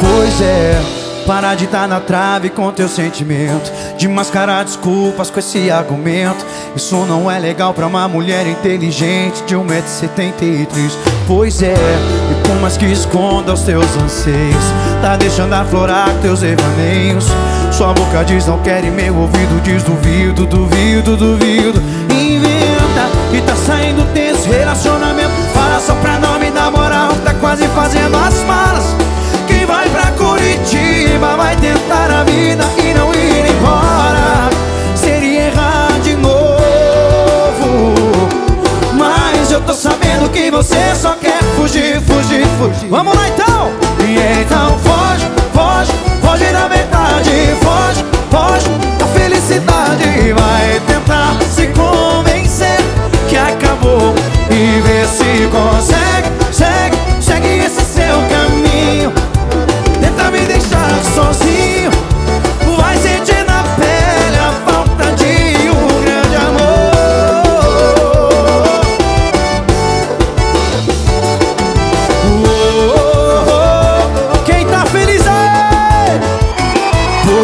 Pois é, para de estar na trave com teu sentimento. De mascarar desculpas com esse argumento. Isso não é legal pra uma mulher inteligente De 1,73m Pois é, e por mais que esconda os teus anseios Tá deixando aflorar teus devaneios Sua boca diz não quer e meu ouvido diz duvido, duvido, duvido Inventa e tá saindo desse relacionamento Fala só pra não me dar moral Tá quase fazendo as malas. Quem vai pra Curitiba vai tentar a vida e não ir embora. Seria errar de novo Mas eu tô sabendo que você só quer fugir, fugir, fugir. Vamos lá então! E então foge, foge, foge da verdade Foge, foge da felicidade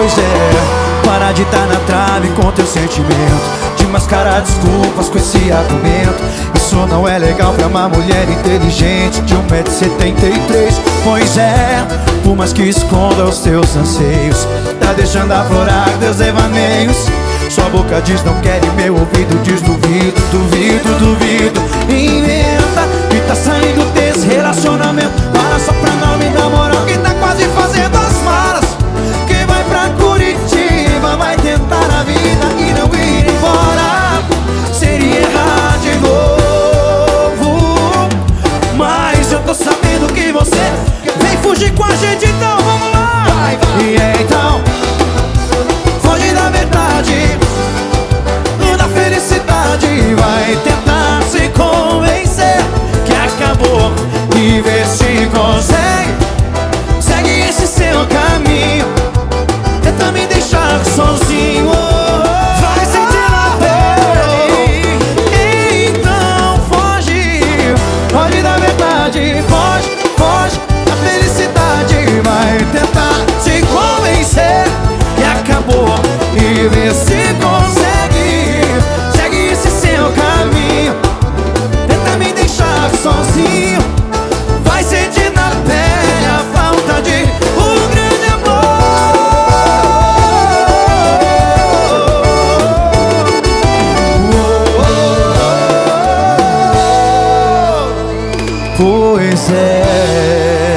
Pois é, para de estar na trave com teu sentimento. De mascarar desculpas com esse argumento. Isso não é legal pra uma mulher inteligente De 1,73m Pois é, por mais que esconda os teus anseios Tá deixando aflorar teus devaneios. Sua boca diz não quer e meu ouvido diz duvido, duvido, duvido. Inventa cosas. Pois